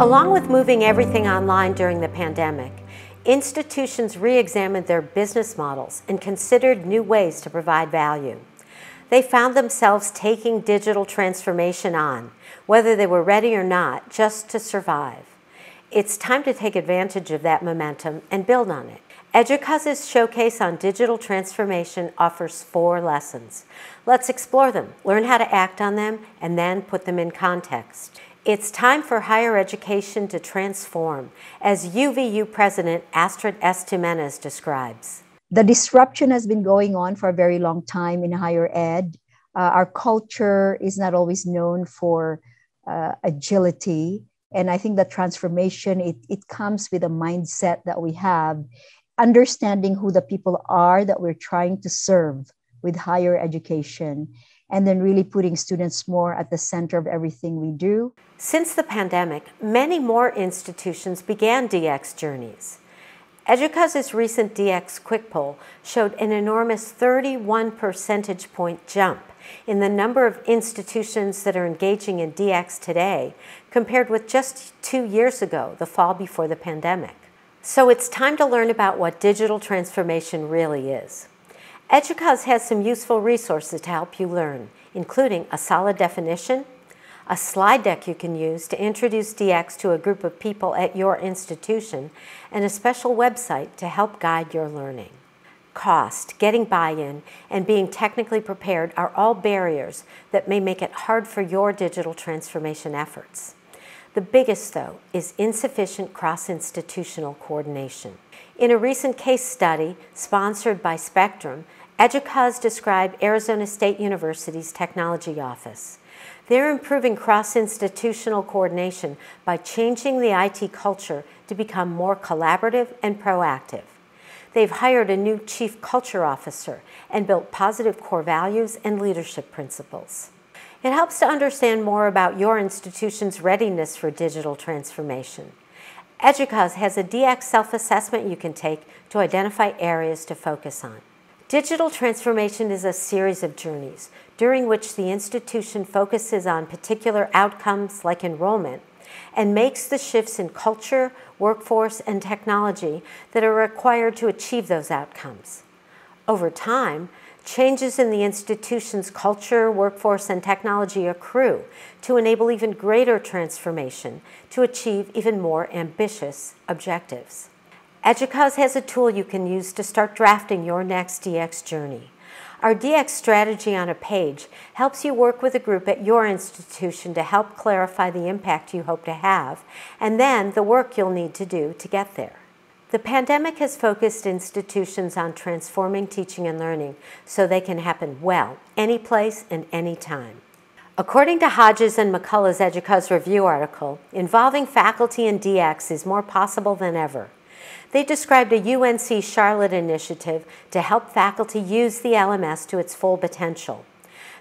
Along with moving everything online during the pandemic, institutions re-examined their business models and considered new ways to provide value. They found themselves taking digital transformation on, whether they were ready or not, just to survive. It's time to take advantage of that momentum and build on it. EDUCAUSE's showcase on digital transformation offers four lessons. Let's explore them, learn how to act on them, and then put them in context. It's time for higher education to transform, as UVU President Astrid S. Tuminez describes. The disruption has been going on for a very long time in higher ed. Uh, our culture is not always known for uh, agility. And I think the transformation, it, it comes with a mindset that we have, understanding who the people are that we're trying to serve with higher education and then really putting students more at the center of everything we do. Since the pandemic, many more institutions began DX journeys. EDUCAUSE's recent DX Quick Poll showed an enormous 31 percentage point jump in the number of institutions that are engaging in DX today compared with just two years ago, the fall before the pandemic. So it's time to learn about what digital transformation really is. EDUCAUSE has some useful resources to help you learn, including a solid definition, a slide deck you can use to introduce DX to a group of people at your institution, and a special website to help guide your learning. Cost, getting buy-in, and being technically prepared are all barriers that may make it hard for your digital transformation efforts. The biggest, though, is insufficient cross-institutional coordination. In a recent case study sponsored by Spectrum, EDUCAUSE described Arizona State University's technology office. They're improving cross-institutional coordination by changing the IT culture to become more collaborative and proactive. They've hired a new chief culture officer and built positive core values and leadership principles. It helps to understand more about your institution's readiness for digital transformation. EDUCAUSE has a DX self-assessment you can take to identify areas to focus on. Digital transformation is a series of journeys during which the institution focuses on particular outcomes like enrollment and makes the shifts in culture, workforce, and technology that are required to achieve those outcomes. Over time, changes in the institution's culture, workforce, and technology accrue to enable even greater transformation to achieve even more ambitious objectives. EDUCAUSE has a tool you can use to start drafting your next DX journey. Our DX strategy on a page helps you work with a group at your institution to help clarify the impact you hope to have, and then the work you'll need to do to get there. The pandemic has focused institutions on transforming teaching and learning so they can happen well, any place and any time. According to Hodges and McCullough's EDUCAUSE review article, involving faculty in DX is more possible than ever. They described a UNC Charlotte initiative to help faculty use the LMS to its full potential.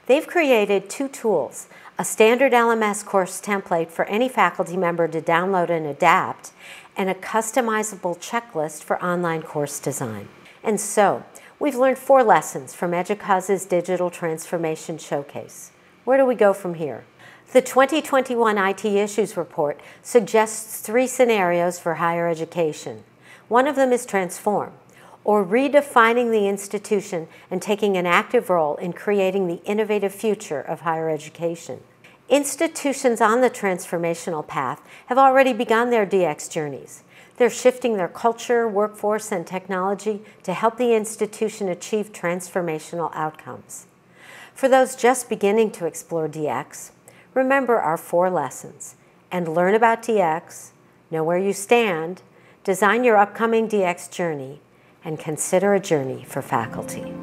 They've created two tools, a standard LMS course template for any faculty member to download and adapt, and a customizable checklist for online course design. And so, we've learned four lessons from EDUCAUSE's Digital Transformation Showcase. Where do we go from here? The 2021 IT Issues Report suggests three scenarios for higher education. One of them is transform, or redefining the institution and taking an active role in creating the innovative future of higher education. Institutions on the transformational path have already begun their DX journeys. They're shifting their culture, workforce, and technology to help the institution achieve transformational outcomes. For those just beginning to explore DX, remember our four lessons and learn about DX, know where you stand, design your upcoming DX journey, and consider a journey for faculty.